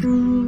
Mm-hmm.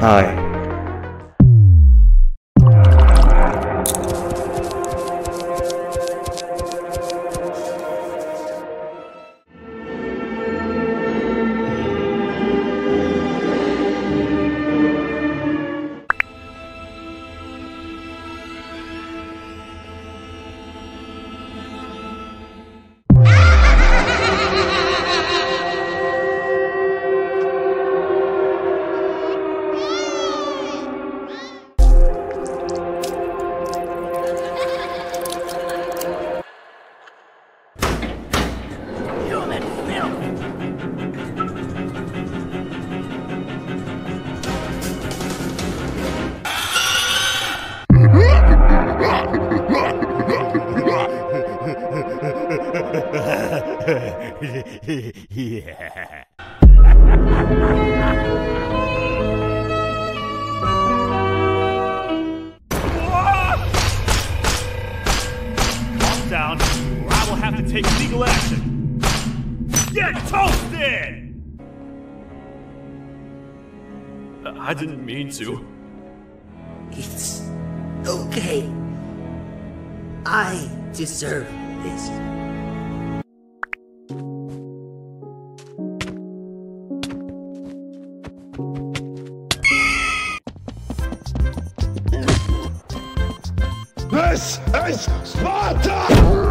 Hi. yeah. Calm down, or I will have to take legal action. Get toasted! I didn't mean to. It's okay. I deserve this. This is Sparta!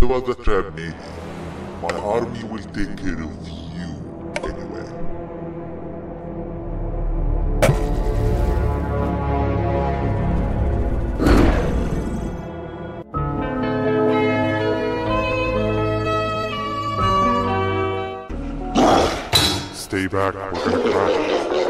That you have needed. My army will take care of you anyway. Stay back, we're gonna crash.